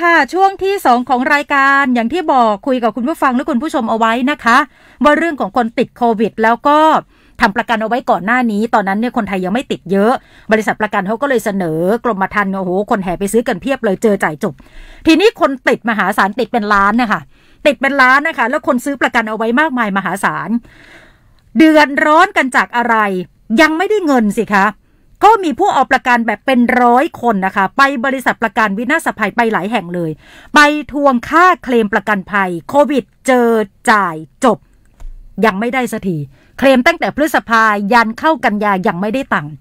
ค่ะ ช่วงที่สองของรายการอย่างที่บอกคุยกับคุณผู้ฟังและคุณผู้ชมเอาไว้นะคะ ว่าเรื่องของคนติดโควิด แล้วก็ทำประกันเอาไว้ก่อนหน้านี้ ตอนนั้นเนี่ยคนไทยยังไม่ติดเยอะ บริษัทประกันเขาก็เลยเสนอกรมธรรม์โอ้โหคนแห่ไปซื้อกันเพียบเลยเจอจ่ายจบ ทีนี้คนติดมหาศาลติดเป็นล้านนะคะติดเป็นล้านนะคะ แล้วคนซื้อประกันเอาไว้มากมายมหาศาลเดือนร้อนกันจากอะไร ยังไม่ได้เงินสิคะ ก็มีผู้เอาประกันแบบเป็นร้อยคนนะคะ ไปบริษัทประกันวินาศภัยไปหลายแห่งเลย ไปทวงค่าเคลมประกันภัย โควิดเจอจ่ายจบ ยังไม่ได้สักทีเคลมตั้งแต่พฤษภายันเข้ากันยายังไม่ได้ตังค์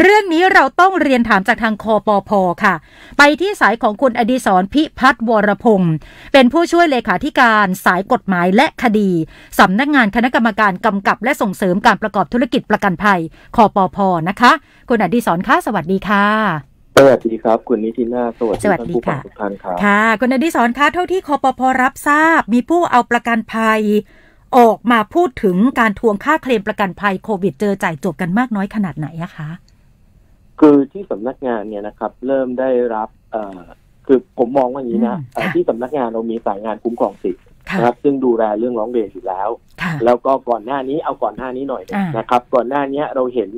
เรื่องนี้เราต้องเรียนถามจากทางคอปอพอค่ะ ไปที่สายของคุณอดีศรพิพัฒน์วรพงศ์เป็นผู้ช่วยเลขาธิการสายกฎหมายและคดีสำนักงานคณะกรรมการกำกับและส่งเสริมการประกอบธุรกิจประกันภัยคอปอพอนะคะ คุณอดีศรค่ะสวัสดีค่ะสวัสดีครับ คุณนิตินาสวัสดีสวัสท่านดีผู้ฟังค่ะทุกท่านครับค่ะ คุณอดีศรคะเท่าที่คอปพรับทราบ มีผู้เอาประกันภัย ออกมาพูดถึงการทวงค่าเคลมประกันภัยโควิดเจอจ่ายจบกันมากน้อยขนาดไหนอะคะ คือที่สำนักงานเนี่ยนะครับ เริ่มได้รับเอ่อคือผมมองว่าอย่างนี้นะอืมเอ่อค่ะที่สำนักงานเรามีสายงานคุ้มครองสิทธิ์ค่ะนะครับ ซึ่งดูแลเรื่องร้องเรียนอยู่แล้วค่ะแล้วก็ก่อนหน้านี้เอาก่อนหน้านี้หน่อยหนึ่งอ่านนะครับ ก่อนหน้านี้เราเห็น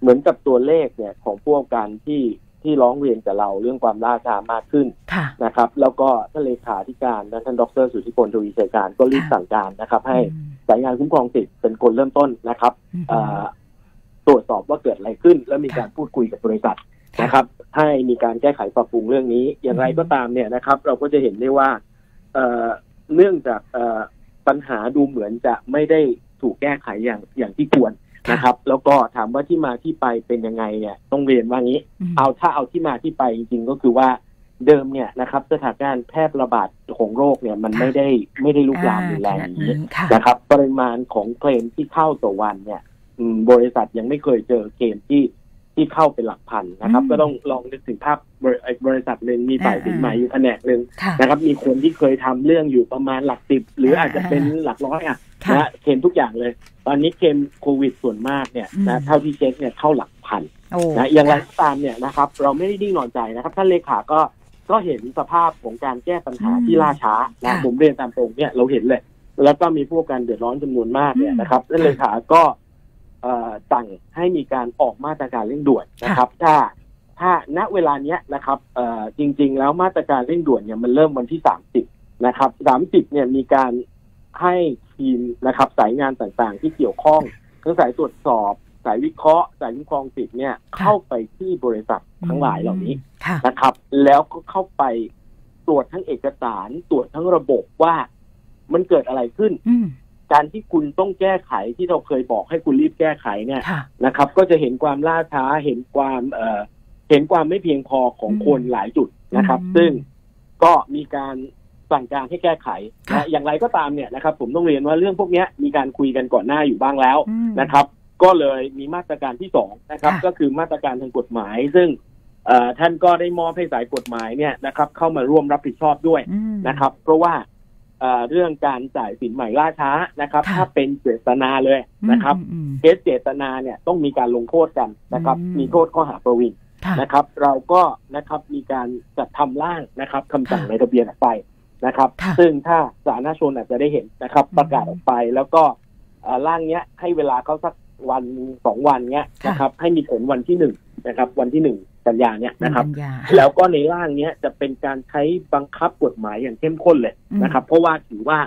เหมือนกับตัวเลขเนี่ยของพวกการที่ที่ร้องเรียนกับเราเรื่องความล่าช้ามากขึ้นค่ะนะครับ แล้วก็ท่านเลขาธิการและท่านดรสุทธิพลทวีชัยการก็รีบค่ะสั่งการนะครับ ให้อืมสายงานคุ้มครองสิทธิ์เป็นคนเริ่มต้นนะครับอืมเอ่อ ตรวจสอบว่าเกิดอะไรขึ้น แล้วมีการพูดคุยกับบริษัทนะครับ ให้มีการแก้ไขปรับปรุงเรื่องนี้ อย่างไรก็ตามเนี่ยนะครับ เราก็จะเห็นได้ว่าเอ่อเนื่องจากเอ่อปัญหาดูเหมือนจะไม่ได้ถูกแก้ไขอย่างอย่างที่ควรนะครับ แล้วก็ถามว่าที่มาที่ไปเป็นยังไงเนี่ยต้องเรียนว่างี้มเอาถ้าเอาที่มาที่ไปจริงๆก็คือว่าเดิมเนี่ยนะครับสถานการณ์แพร่ระบาดของโรคเนี่ยมันไม่ได้ไม่ได้ลุกลามรุนแรงอย่างนี้ค่ะนะครับ ปริมาณของเคลมที่เข้าต่อวันเนี่ยอืม บริษัทยังไม่เคยเจอเคลมที่ที่เข้าเป็นหลักพันนะครับอืมก็ต้องลองนึกถึงภาพบริบริษัทหนึ่งมีฝ่ายอ่าสินใหม่อยู่แผนกหนึ่งค่ะนะครับ มีคนที่เคยทำเรื่องอยู่ประมาณหลักสิบหรืออ่าอาจจะเป็นหลักร้อยอะค่ะนะเคลมทุกอย่างเลย ตอนนี้เคลมโควิดส่วนมากเนี่ยอืนะมเท่าที่เช็คเนี่ยเข้าหลักพันโอ้นะอย่างไรก็ตามเนี่ยนะครับ เราไม่ได้นิ่งนอนใจนะครับ ท่านเลขาก็ก็เห็นสภาพของการแก้ปัญหาที่ล่าช้านะผมเรียนตามตรงเนี่ยเราเห็นเลย แล้วก็มีพวกการเดือดร้อนจำนวนมากเนี่ยนะครับท่านเลขาก็เอ่อ สั่งให้มีการออกมาตรการเร่งด่วนนะครับ ถ้าถ้าณเวลาเนี้ยนะครับเอ่อจริง ๆ แล้วมาตรการเร่งด่วนเนี่ยมันเริ่มวันที่สามสิบนะครับสามสิบเนี่ยมีการให้ทีมนะครับสายงานต่างๆ ที่เกี่ยวข้องทั้งสายตรวจสอบ สายวิเคราะห์ สายคุ้มครองสิทธิ์เนี่ยเข้าไปที่บริษัททั้งหลายเหล่านี้ค่ะนะครับ แล้วก็เข้าไปตรวจทั้งเอกสารตรวจทั้งระบบว่ามันเกิดอะไรขึ้นอืม การที่คุณต้องแก้ไขที่เราเคยบอกให้คุณรีบแก้ไขเนี่ยค่ะนะครับ ก็จะเห็นความล่าช้าเห็นความเอ่อเห็นความไม่เพียงพอของอืมคนหลายจุดนะครับอืมซึ่งก็มีการสั่งการให้แก้ไขค่ะนะอย่างไรก็ตามเนี่ยนะครับ ผมต้องเรียนว่าเรื่องพวกเนี้ยมีการคุยกันก่อนหน้าอยู่บ้างแล้วอืมนะครับ ก็เลยมีมาตรการที่สองนะครับค่ะก็คือมาตรการทางกฎหมาย ซึ่งเอ่อท่านก็ได้มอบให้สายกฎหมายเนี่ยนะครับ เข้ามาร่วมรับผิดชอบด้วยอืมนะครับ เพราะว่า เอ่อเรื่องการจ่ายสินใหม่ล่าช้านะครับค่ะถ้าเป็นเจตนาเลยนะครับอืมอืมเคสเจตนาเนี่ยต้องมีการลงโทษกันนะครับอืมมีโทษข้อหาประวิงค่ะนะครับ เราก็นะครับมีการจัดทำร่างนะครับคำสั่งค่ะในทะเบียนออกไปนะครับค่ะซึ่งถ้าสาธารณชนอาจจะได้เห็นนะครับอืมประกาศออกไปแล้วก็เอ่อร่างเนี้ยให้เวลาเขาสักวันสองวันเนี้ยค่ะนะครับ ให้มีผลวันที่หนึ่งนะครับ วันที่หนึ่ง กันยาเนี่ยนะครับกัญญาแล้วก็ในร่างเนี้ยจะเป็นการใช้บังคับกฎหมายอย่างเข้มข้นเลยอืมนะครับ เพราะว่าถือว่า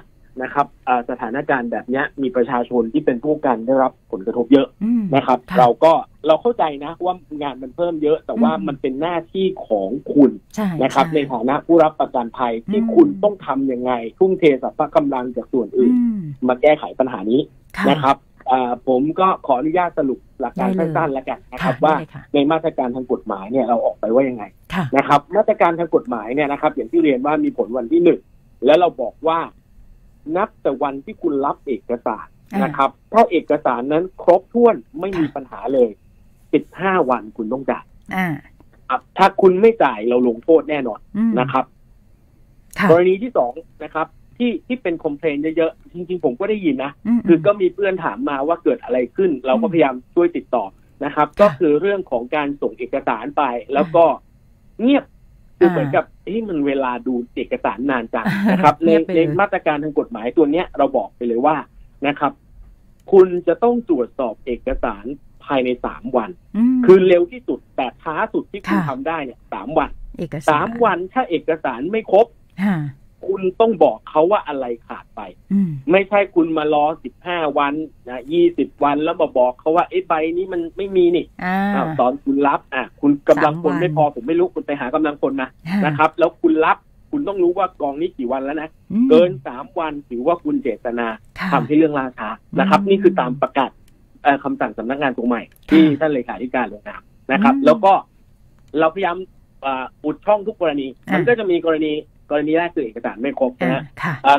นะครับเอ่อสถานการณ์แบบเนี้ยมีประชาชนที่เป็นผู้กันได้รับผลกระทบเยอะอืมนะครับค่ะเราก็เราเข้าใจนะว่างานมันเพิ่มเยอะ แต่ว่าอืมมันเป็นหน้าที่ของคุณใช่นะครับ ในช่ฐานะผู้รับประกันภัยที่อืมคุณต้องทำยังไง ทุ่มเทสรรพกำลังจากส่วนอื่นอืมมาแก้ไขปัญหานี้ค่ะนะครับอ่า ผมก็ขออนุญาตสรุปหลักการได้เลยสั้นๆแล้วกันนะครับค่ะว่าได้เลยค่ะในมาตรการทางกฎหมายเนี่ยเราออกไปว่ายังไงค่ะนะครับ มาตรการทางกฎหมายเนี่ยนะครับ อย่างที่เรียนว่ามีผลวันที่หนึ่งแล้วเราบอกว่านับแต่วันที่คุณรับเอกสารอ่านนะครับถ้าเอกสารนั้นครบถ้วนไม่มีปัญหาเลยสิบห้าวันคุณต้องจ่ายอ่าครับถ้าคุณไม่จ่ายเราลงโทษแน่นอนอืมนะครับค่ะกรณีที่สองนะครับ ที่ที่เป็นคอมเพลนเยอะๆจริง ๆ ผมก็ได้ยินนะมคือก็มีเพื่อนถามมาว่าเกิดอะไรขึ้น เราก็พยายามช่วยติดต่อนะครับค่ะก็คือเรื่องของการส่งเอกสารไปแล้วก็เงียบคือเหมือนกับเฮ้ยมันเวลาดูเอกสารนานจังนะครับ ในในมาตรการทางกฎหมายตัวเนี้ยเราบอกไปเลยว่านะครับ คุณจะต้องตรวจสอบเอกสารภายในสามวัน คือเร็วที่สุดแต่ช้าสุดที่คุณทำได้เนี่ยสามวันสามวันถ้าเอกสารไม่ครบ คุณต้องบอกเขาว่าอะไรขาดไป ไม่ใช่คุณมารอสิบห้าวันนะยี่สิบวันแล้วมาบอกเขาว่าไอ้ใบนี้มันไม่มีนี่ตอนคุณรับ อะ คุณกำลังคนไม่พอผมไม่รู้คุณไปหากำลังคนมานะครับ แล้วคุณรับคุณต้องรู้ว่ากองนี้กี่วันแล้วนะ เกินสามวันถือว่าคุณเจตนาทำให้เรื่องล่าช้านะครับ นี่คือตามประกาศคำสั่งสำนักงานตรงใหม่ ที่ท่านเลขาธิการลงนามนะครับ แล้วก็เราพยายามอุดช่องทุกกรณี มันก็จะมีกรณี กรณีแรกคือเอกสารไม่ครบนะฮะ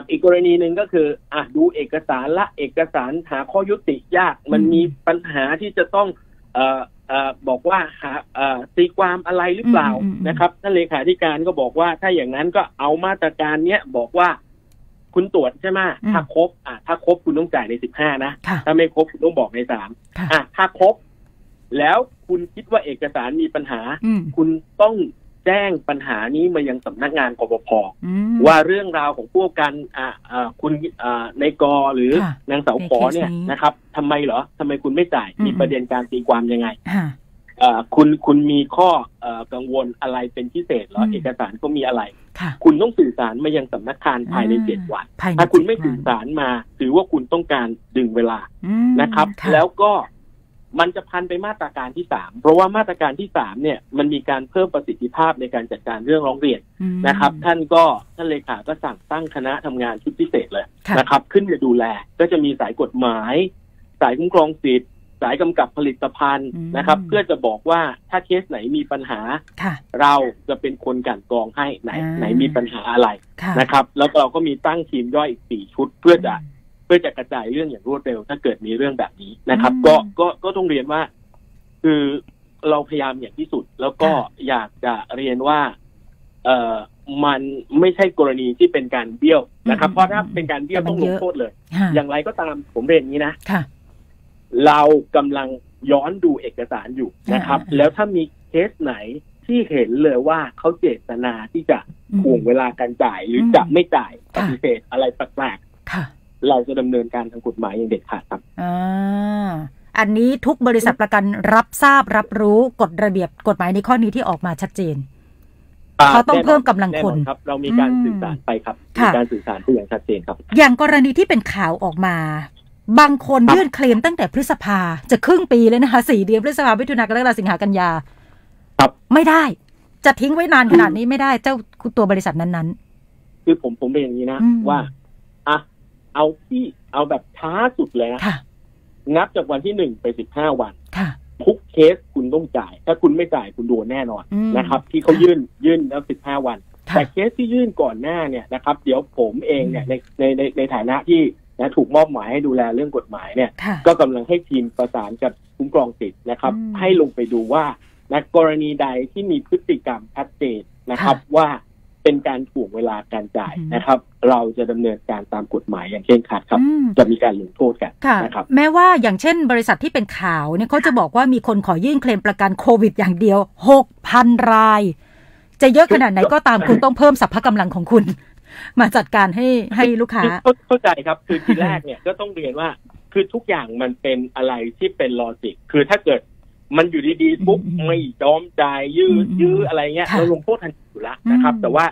อีกกรณีหนึ่งก็คืออะดูเอกสารละเอกสารหาข้อยุติยาก มันมีปัญหาที่จะต้องเอ่อเอ่อบอกว่าหาเอ่อตีความอะไรหรือเปล่านะครับท่านเลขาธิการก็บอกว่าถ้าอย่างนั้นก็เอามาตรการเนี้ยบอกว่าคุณตรวจใช่ไหมถ้าครบอะถ้าครบคุณต้องจ่ายในสิบห้านะ ถ้าไม่ครบคุณต้องบอกในสามอะถ้าครบแล้วคุณคิดว่าเอกสารมีปัญหา คุณต้อง แจ้งปัญหานี้มายังสำนักงานกบพว่าเรื่องราวของพวกกันอ่าคุณอ่าในกอหรือนางสาวขอเนี่ยนะครับทำไมเหรอทำไมคุณไม่จ่ายมีประเด็นการตีความยังไงคุณคุณมีข้อกังวลอะไรเป็นพิเศษเหรอเอกสารก็มีอะไร คุณต้องสื่อสารมายังสำนักงานภายในเจ็ดวัน ถ้าคุณไม่สื่อสารมาถือว่าคุณต้องการดึงเวลานะครับ แล้วก็ มันจะพันไปมาตรการที่สามเพราะว่ามาตรการที่สามเนี่ยมันมีการเพิ่มประสิทธิภาพในการจัดการเรื่องร้องเรียนนะครับ ท่านก็ท่านเลขาก็สั่งตั้งคณะทำงานชุดพิเศษเลยนะครับ ขึ้นมาดูแลก็จะมีสายกฎหมาย สายคุ้มครองสิทธิ์สายกำกับผลิตภัณฑ์นะครับ เพื่อจะบอกว่าถ้าเคสไหนมีปัญหา เราจะเป็นคนกันกรองให้ไหนไหนมีปัญหาอะไรนะครับ แล้วเราก็มีตั้งทีมย่อยอีกสี่ชุดเพื่อจะ พื่อจะกระจายเรื่องอย่างรวดเร็ว ถ้าเกิดมีเรื่องแบบนี้นะครับ ก็ก็ก็ต้องเรียนว่า คือเราพยายามอย่างที่สุด แล้วก็อยากจะเรียนว่า เอ่อมันไม่ใช่กรณีที่เป็นการเบี้ยวนะครับ เพราะถ้าเป็นการเบี้ยวต้องลงโทษเลย อย่างไรก็ตามผมเรียนนี้นะเรากำลังย้อนดูเอกสารอยู่นะครับ แล้วถ้ามีเคสไหนที่เห็นเลยว่าเขาเจตนาที่จะห่วงเวลาการจ่ายหรือจะไม่จ่ายปฏิเสธอะไรแปลก เราจะดำเนินการทางกฎหมายอย่างเด็ดขาดครับอ่าอันนี้ทุกบริษัทประกันรับทราบรับรู้กฎระเบียบกฎหมายในข้อนี้ที่ออกมาชัดเจนเขาต้องเพิ่มกำลังคนครับ เรามีการสื่อสารไปครับมีการสื่อสารที่อย่างชัดเจนครับ อย่างกรณีที่เป็นข่าวออกมา บางคนยื่นเคลมตั้งแต่พฤษภาจะครึ่งปีเลยนะคะสี่เดือนพฤษภาพิถุนากรกฎาสิงหากันยาครับไม่ได้ จะทิ้งไว้นานขนาดนี้ไม่ได้เจ้าตัวบริษัทนั้นๆ คือผมผมเป็นอย่างนี้นะว่าอะ เอาที่เอาแบบช้าสุดเลยนะนับจากวันที่หนึ่งไปสิบห้าวันทุกเคสคุณต้องจ่าย ถ้าคุณไม่จ่ายคุณโดนแน่นอนนะครับ ที่เขายื่นยื่นแล้วสิบห้าวัน แต่เคสที่ยื่นก่อนหน้าเนี่ยนะครับ เดี๋ยวผมเองเนี่ยในในในในฐานะที่นะถูกมอบหมายให้ดูแลเรื่องกฎหมายเนี่ย ก็กำลังให้ทีมประสานกับคุ้มครองสิทธิ์นะครับ ให้ลงไปดูว่าในกรณีใดที่มีพฤติกรรมชัดเจนนะครับว่า เป็นการถ่วงเวลาการจ่ายนะครับ เราจะดำเนินการตามกฎหมายอย่างเคร่งครัดครับ จะมีการลงโทษกันนะครับแม้ว่าอย่างเช่นบริษัทที่เป็นข่าวเนี่ยเขาจะบอกว่ามีคนขอยื่นเคลมประกันโควิด อย่างเดียวหกพันราย จะเยอะขนาดไหนก็ตามคุณต้องเพิ่มสัพพะกำลังของคุณ มาจัดการให้ให้ลูกค้าเข้าใจครับ คือทีแรกเนี่ยก็ต้องเรียนว่าคือทุกอย่างมันเป็นอะไรที่เป็นลอจิก คือถ้าเกิด มันอยู่ดีๆปุ๊บไม่ยอมจ่ายยื้อยื้ออะไรเงี้ยเราลงโทษทันอยู่แล้วนะครับ แต่ว่า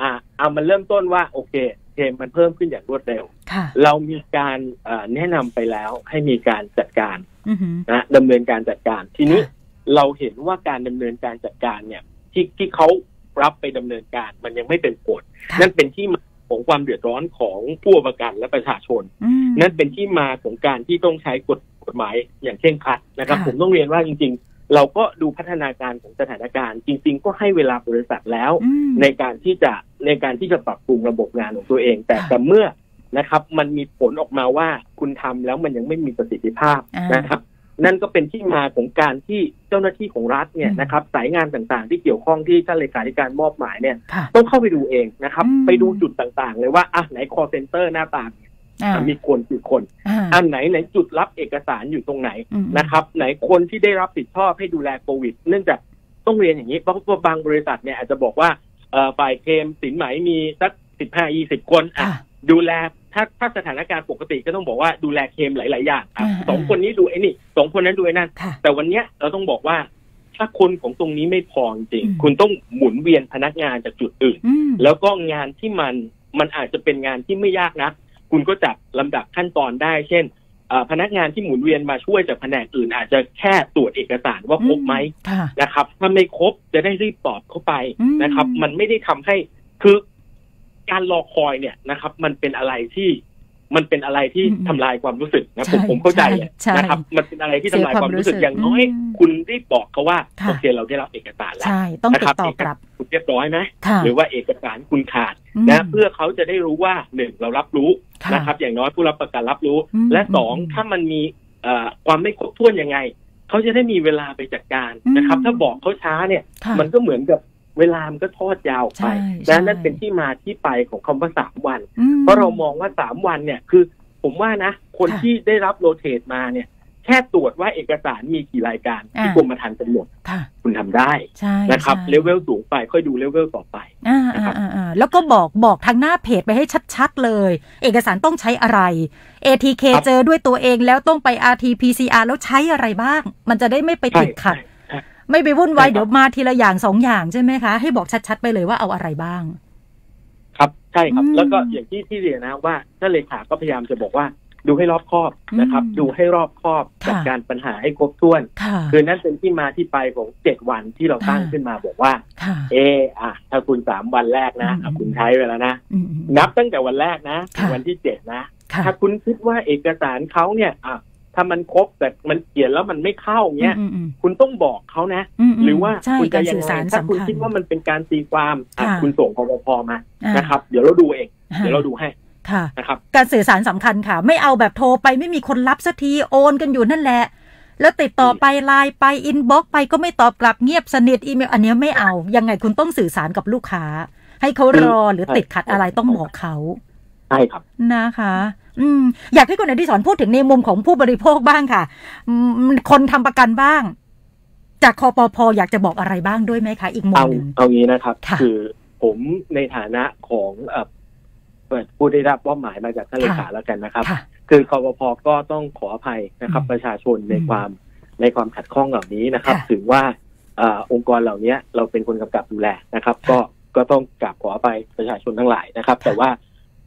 อ่าเอามันเริ่มต้นว่าโอเคเคมมันเพิ่มขึ้นอย่างรวดเร็ว เรามีการแนะนำไปแล้วให้มีการจัดการนะดำเนินการจัดการ ทีนี้เราเห็นว่าการดำเนินการจัดการเนี่ย ที่ที่เขารับไปดำเนินการมันยังไม่เป็นผลนั่นเป็นที่มาของความเดือดร้อนของผู้ประกันและประชาชน นั่นเป็นที่มาของการที่ต้องใช้กฎ กฎหมายอย่างเช่งคัดนะครับ ผมต้องเรียนว่าจริง ๆ เราก็ดูพัฒนาการของสถานการณ์ จริง ๆ ก็ให้เวลาบริษัทแล้ว ในการที่จะในการที่จะปรับปรุงระบบงานของตัวเอง แต่แต่เมื่อนะครับ มันมีผลออกมาว่าคุณทำแล้วมันยังไม่มีประสิทธิภาพนะครับ นั่นก็เป็นที่มาของการที่เจ้าหน้าที่ของรัฐเนี่ยนะครับ สายงานต่างๆ ที่เกี่ยวข้องที่ท่านเลขาธิการมอบหมายเนี่ย ต้องเข้าไปดูเองนะครับ ไปดูจุดต่างๆ เลยว่าอะไหน call center หน้าตา มีคนกี่คน อันไหนไหนจุดรับเอกสารอยู่ตรงไหนนะครับ ไหนคนที่ได้รับผิดชอบให้ดูแลโควิด เนื่องจากต้องเรียนอย่างนี้เพราะว่าบางบริษัทเนี่ยอาจจะบอกว่าอ่อฝ่ายเคลมสินไหมมีสักสิบห้ายี่สิบคนอะค่ะดูแลถ้าถ้าสถานการณ์ปกติก็ต้องบอกว่าดูแลเคลมหลาย ๆ อย่างอะอ่าสองคนนี้ดูไอ้นี่สองคนนั้นดูไอ้นั่นค่ะแต่วันเนี้ยเราต้องบอกว่าถ้าคนของตรงนี้ไม่พอจริงอืมคุณต้องหมุนเวียนพนักงานจากจุดอื่นอืมแล้วก็งานที่มันมันอาจจะเป็นงานที่ไม่ยากนะ คุณก็จัดลำดับขั้นตอนได้ เช่นเอ่อพนักงานที่หมุนเวียนมาช่วยจากแผนกอื่น อาจจะแค่ตรวจเอกสารว่าครบไหมค่ะนะครับ ถ้าไม่ครบจะได้รีบตอบเข้าไปอืมนะครับ มันไม่ได้ทำให้คือการรอคอยเนี่ยนะครับ มันเป็นอะไรที่ มันเป็นอะไรที่อืมทำลายความรู้สึกนะผมใช่ผมเข้าใจอะใช่นะครับ มันเป็นอะไรที่ทำลายความรู้สึกเสียความรู้สึกอย่างน้อยอืมคุณรีบบอกเขาว่าค่ะโอเคเราได้รับเอกสารแล้วใช่ต้องนะติครัดต่อกลับคุณเรียบร้อยไหมค่ะหรือว่าเอกสารคุณขาดมนะเพื่อเขาจะได้รู้ว่าหนึ่งเรารับรู้ค่ะนะครับ อย่างน้อยผู้รับประกันรับรู้อืมและสองอืมถ้ามันมีเอ่อความไม่ครบถ้วนยังไงเขาจะได้มีเวลาไปจัดการนะครับอืมถ้าบอกเขาช้าเนี่ยค่ะมันก็เหมือนกับ เวลามันก็ทอดยาวไปใช่นะใช่นั่นเป็นที่มาที่ไปของคำว่าสามวันอืมเพราะเรามองว่าสามวันเนี่ยคือ ผมว่านะ คนค่ะที่ได้รับโรเตทมาเนี่ย แค่ตรวจว่าเอกสารมีกี่รายการ ที่อ่ากรมธรรม์กำหนดค่ะคุณทำได้ใช่นะครับใช่เลเวลสูงไปค่อยดูเลเวลต่อไปอ่านะครัอ่าบอ่าอ่าแล้วก็บอกบอกทางหน้าเพจไปให้ชัดๆเลย เอกสารต้องใช้อะไร ATK ครับเจอด้วยตัวเองแล้วต้องไป RT-PCR แล้วใช้อะไรบ้าง มันจะได้ไม่ไปติดขัดใช่ใช่ ไม่ไปวุ่นวายใช่ครับเดี๋ยวมาทีละอย่างสองอย่างใช่ไหมคะ ให้บอกชัดๆไปเลยว่าเอาอะไรบ้าง ครับใช่ครับอืมแล้วก็อย่างที่ที่เรียนนะว่าท่านเลขาก็พยายามจะบอกว่าดูให้รอบคอบนะครับอืมดูให้รอบคอบค่ะจัดการปัญหาให้ครบถ้วนค่ะคือนั่นเป็นที่มาที่ไปของเจ็ดวันที่เราตั้งอ่าขึ้นมาบอกว่าค่ะเอออะถ้าคุณสามวันแรกนะอืมอะคุณใช้ไปแล้วนะอืมอืมนับตั้งแต่วันแรกนะถึงค่ะวันที่เจ็ดนะค่ะถ้าคุณคิดว่าเอกสารเขาเนี่ยอะ ถ้ามันครบแต่มันเขียนแล้วมันไม่เข้าเงี้ยอืมอืมคุณต้องบอกเขานะอืมมหรือว่าใช่คุณกาจะรยัสื่งอไงสารถ้าสำคุณคัญคิดว่ามันเป็นการตีความอะค่ะคุณส่งพปพมาอ่านะครับ เดี๋ยวเราดูเองอ่าเดี๋ยวเราดูให้ค่ะนะครับการสื่อสารสำคัญค่ะ ไม่เอาแบบโทรไปไม่มีคนรับสักทีโอนกันอยู่นั่นแหละ แล้วติดต่อไปไลน์ไปอินบ็อกไปก็ไม่ตอบกลับเงียบสนิทอีเมล อันเนี้ยไม่เอา ยังไงคุณต้องสื่อสารกับลูกค้า ให้เขารอหรือติดขัดอะไรต้องบอกเขาใช่ครับนะคะ อืมอยากให้คุณอดิศรพูดถึงในมุมของผู้บริโภคบ้างค่ะอืมคนทำประกันบ้าง จากคอปพอยากจะบอกอะไรบ้างด้วยไหมคะ อีกมุมเอาหนึ่งเอางี้นะครับค่ะคือผมในฐานะของเอ่อเปิดผู้ได้รับมอบหมายมาจากท่านเลค่ะขาแล้วกันนะครับค่ะคือคอปพก็ต้องขออภัยนะครับอืมประชาชนในอืมความในความขัดข้องเหล่านี้นะครับค่ะถึงว่าอาองค์กรเหล่านี้เราเป็นคนกำกับดูแลนะครับ ก็ก็ต้องกราบขออภัยประชาชนทั้งหลายนะครับ แต่ว่า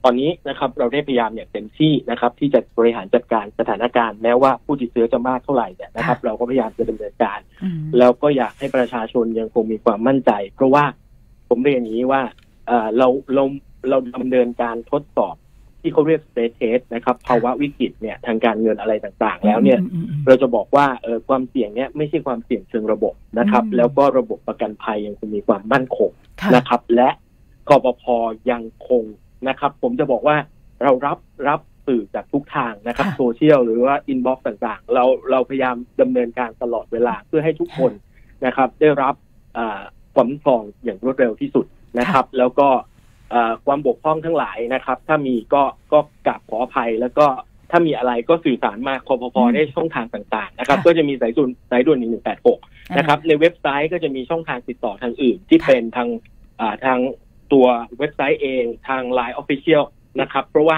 ตอนนี้นะครับเราได้พยายามอย่างเต็มที่นะครับที่จะบริหารจัดการสถานการณ์แม้ว่าผู้ติดเชื้อจะมากเท่าไหร่เนี่ยนะครับ เราก็พยายามจะดำเนินการอืมแล้วก็อยากให้ประชาชนยังคงมีความมั่นใจ เพราะว่าผมเรียนอย่างนี้ว่าเอ่อเราเราเราดำเนินการทดสอบที่เขาเรียก stress test นะครับภาวะวิกฤตเนี่ยทางการเงินอะไรต่างๆ แล้วเนี่ยอืมอืมอืมเราจะบอกว่าเออความเสี่ยงเนี่ยไม่ใช่ความเสี่ยงเชิงระบบนะครับอืมแล้วก็ระบบประกันภัยยังคงมีความมั่นคงค่ะนะครับ และกปพยังคง นะครับ ผมจะบอกว่าเรารับรับสื่อจากทุกทางนะครับค่ะโซเชียลหรือว่า inbox ต่างๆ เราเราพยายามดำเนินการตลอดเวลาเพื่อให้ทุกคนนะครับ ได้รับอ่าความคุ้มครองอย่างรวดเร็วที่สุดนะครับ แล้วก็อ่าความบกพร่องทั้งหลายนะครับ ถ้ามีก็ก็กราบขออภัยแล้วก็ถ้ามีอะไรก็สื่อสารมาคอพพอืมได้ช่องทางต่างๆนะครับค่ะก็จะมีสายด่วนสายด่วนหนึ่งหนึ่งแปดหกนะครับ ในเว็บไซต์ก็จะมีช่องทางติดต่อทางอื่น ที่เป็นทางอ่าทาง ตัวเว็บไซต์เองทาง Line Official นะครับ เพราะว่า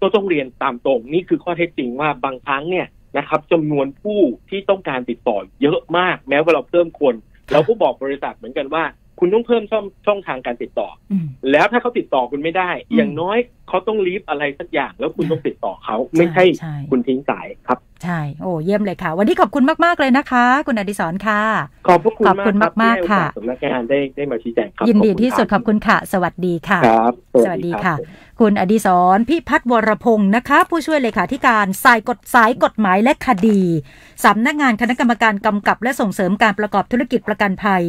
ก็ต้องเรียนตามตรงนี่คือข้อเท็จจริงว่าบางครั้งเนี่ยนะครับจำนวนผู้ที่ต้องการติดต่อเยอะมาก แม้ว่าเราเพิ่มคน เราก็บอกบริษัทเหมือนกันว่า คุณต้องเพิ่มช่องช่องทางการติดต่ออืมแล้วถ้าเขาติดต่อคุณไม่ได้อืมอย่างน้อยเขาต้องรีบอะไรสักอย่าง แล้วคุณต้องติดต่อเขาไม่ใช่ใช่คุณทิ้งสายครับ ใช่โอ้เยี่ยมเลยค่ะ วันนี้ขอบคุณมาก ๆ เลยนะคะ คุณอดิศรค่ะ ขอบพระคุณขอบคุณมากมากรับๆค่ะที่ให้โอกาสสำนักงานได้ได้มาชี้แจงครับยินดีขอบคุณที่สุดคขรับอบคุณค่ะ สวัสดีค่ะครับสวัสดีค่ะรับผมคุณอดิศรพิพัฒน์วรพงศ์นะคะ ผู้ช่วยเลขาธิการสายกฎสายกฎหมายและคดีสำนักงานคณะกรรมการกำกับและส่งเสริมการประกอบธุรกิจประกันภัย